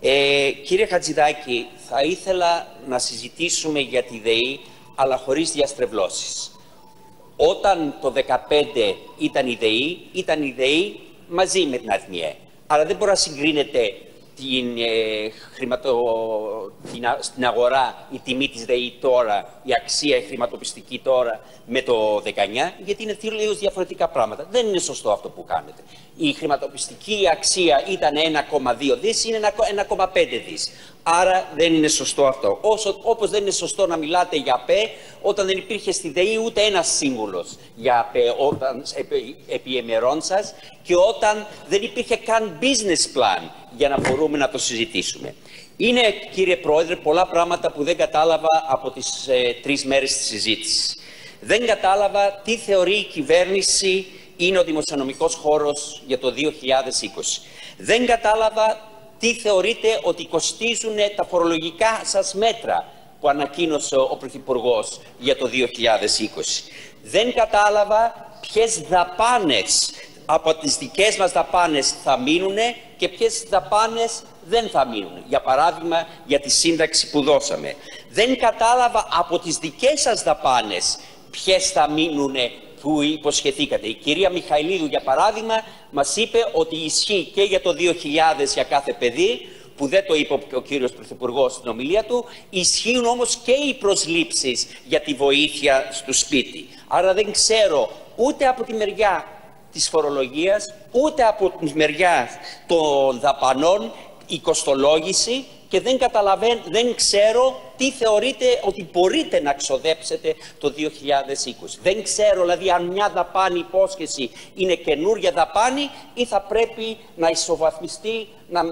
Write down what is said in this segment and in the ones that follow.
Ε, κύριε Χατζηδάκη, θα ήθελα να συζητήσουμε για τη ΔΕΗ, αλλά χωρίς διαστρεβλώσεις. Όταν το 2015 ήταν η ΔΕΗ, ήταν η ΔΕΗ μαζί με την ΑΘΜΙΕ. Αλλά δεν μπορεί να συγκρίνεται την, ε, χρηματο... την, στην αγορά η τιμή της ΔΕΗ τώρα, η αξία η χρηματοπιστική τώρα με το 19, γιατί είναι τελείως διαφορετικά πράγματα. Δεν είναι σωστό αυτό που κάνετε. Η χρηματοπιστική αξία ήταν 1,2 δις, είναι 1,5 δις. Άρα δεν είναι σωστό αυτό. Όσο, όπως δεν είναι σωστό να μιλάτε για ΑΠΕ όταν δεν υπήρχε στη ΔΕΗ ούτε ένας σύμβουλος για ΑΠΕ όταν, επί, επί εμερών σας και όταν δεν υπήρχε καν business plan για να μπορούμε να το συζητήσουμε. Είναι, κύριε Πρόεδρε, πολλά πράγματα που δεν κατάλαβα από τις ε, τρεις μέρες της συζήτησης. Δεν κατάλαβα τι θεωρεί η κυβέρνηση είναι ο δημοσιονομικός χώρος για το 2020. Δεν κατάλαβα τι θεωρείτε ότι κοστίζουν τα φορολογικά σας μέτρα που ανακοίνωσε ο Πρωθυπουργός για το 2020. Δεν κατάλαβα ποιες δαπάνες από τις δικές μας δαπάνες θα μείνουν και ποιες δαπάνες δεν θα μείνουν. Για παράδειγμα, για τη σύνταξη που δώσαμε. Δεν κατάλαβα από τις δικές σας δαπάνες ποιες θα μείνουν που υποσχεθήκατε. Η κυρία Μιχαηλίδου, για παράδειγμα, μας είπε ότι ισχύει και για το 2000 για κάθε παιδί, που δεν το είπε ο κύριος Πρωθυπουργός στην ομιλία του, ισχύουν όμως και οι προσλήψεις για τη βοήθεια στο σπίτι. Άρα δεν ξέρω ούτε από τη μεριά της φορολογίας, ούτε από τη μεριά των δαπανών η κοστολόγηση και δεν καταλαβαίνω, δεν ξέρω τι θεωρείτε ότι μπορείτε να ξοδέψετε το 2020. Δεν ξέρω δηλαδή αν μια δαπάνη υπόσχεση είναι καινούρια δαπάνη ή θα πρέπει να ισοβαθμιστεί, να,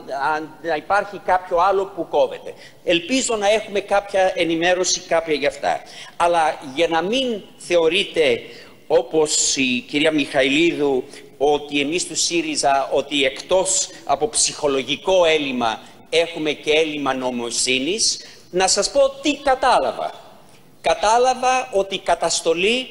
να υπάρχει κάποιο άλλο που κόβεται. Ελπίζω να έχουμε κάποια ενημέρωση κάποια για αυτά. Αλλά για να μην θεωρείτε όπως η κυρία Μιχαηλίδου ότι εμείς του ΣΥΡΙΖΑ ότι εκτός από ψυχολογικό έλλειμμα έχουμε και έλλειμμα νομοσύνης, να σας πω τι κατάλαβα. Κατάλαβα ότι η καταστολή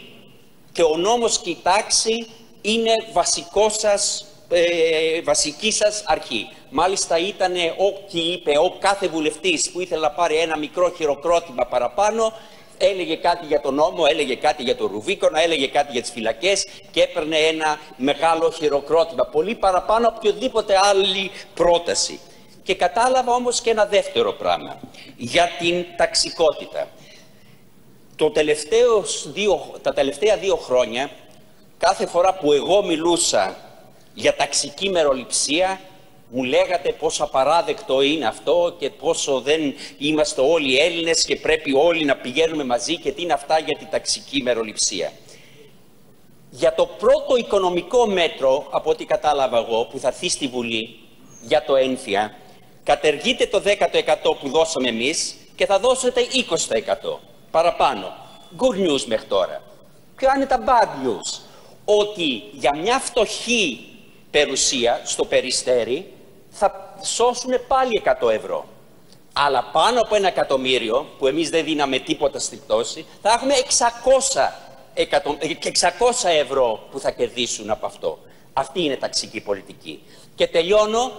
και ο νόμος και η τάξη είναι βασικό σας, ε, βασική σας αρχή. Μάλιστα ήταν ό,τι είπε ο κάθε βουλευτής που ήθελε να πάρει ένα μικρό χειροκρότημα παραπάνω, έλεγε κάτι για τον νόμο, έλεγε κάτι για το Ρουβίκονα, έλεγε κάτι για τις φυλακές και έπαιρνε ένα μεγάλο χειροκρότημα, πολύ παραπάνω από οποιοδήποτε άλλη πρόταση. Και κατάλαβα όμως και ένα δεύτερο πράγμα, για την ταξικότητα. Το δύο, τα τελευταία δύο χρόνια, κάθε φορά που εγώ μιλούσα για ταξική μεροληψία, μου λέγατε πόσο απαράδεκτο είναι αυτό και πόσο δεν είμαστε όλοι Έλληνες και πρέπει όλοι να πηγαίνουμε μαζί και τι είναι αυτά για την ταξική μεροληψία. Για το πρώτο οικονομικό μέτρο, από ό,τι κατάλαβα εγώ, που θα έρθει στη Βουλή για το ένφια, κατεργείτε το 10% που δώσαμε εμείς και θα δώσετε 20% παραπάνω. Good news μέχρι τώρα. Ποια είναι τα bad news; Ότι για μια φτωχή περουσία στο περιστέρι θα σώσουν πάλι 100 ευρώ. Αλλά πάνω από ένα εκατομμύριο, που εμείς δεν δίναμε τίποτα στην πτώση, θα έχουμε 600, 600 ευρώ που θα κερδίσουν από αυτό. Αυτή είναι ταξική πολιτική. Και τελειώνω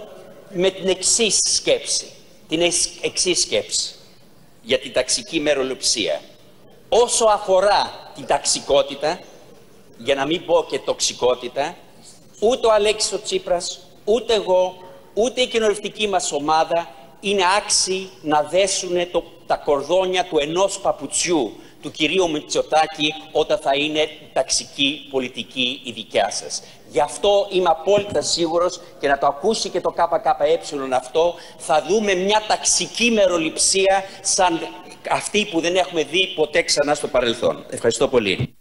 με την εξής σκέψη. Την εξής σκέψη για την ταξική μεροληψία. Όσο αφορά την ταξικότητα, για να μην πω και τοξικότητα, ούτε ο Αλέξης ο Τσίπρας, ούτε εγώ, ούτε η κοινωνιστική μας ομάδα είναι άξιοι να δέσουν το, τα κορδόνια του ενός παπουτσιού του κυρίου Μητσοτάκη όταν θα είναι ταξική πολιτική η δικιά σας. Γι' αυτό είμαι απόλυτα σίγουρος και να το ακούσει και το ΚΚΕ αυτό, θα δούμε μια ταξική μεροληψία σαν αυτή που δεν έχουμε δει ποτέ ξανά στο παρελθόν. Ευχαριστώ πολύ.